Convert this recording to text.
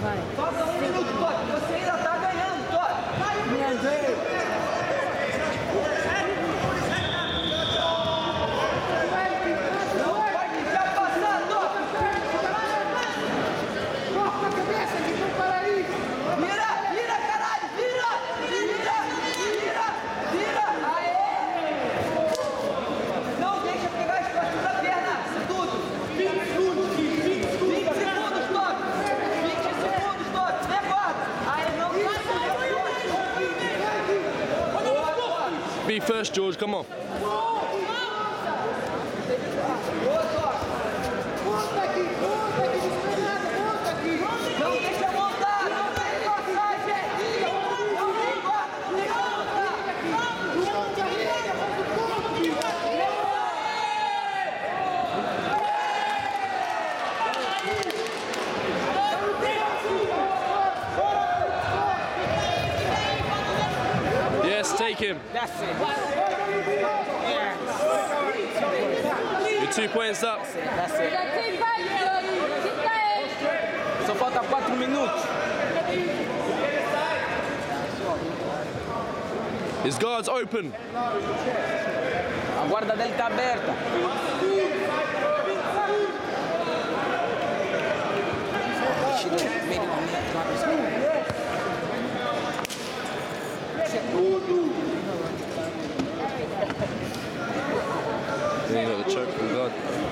Vai. Be first, George. Come on. Take him. That's it. You're two points up. That's it. Só falta 4 minutos. His guard's open. A guarda dele tá aberta. Tira o meio do caminho. Lulu. These are the choke we got.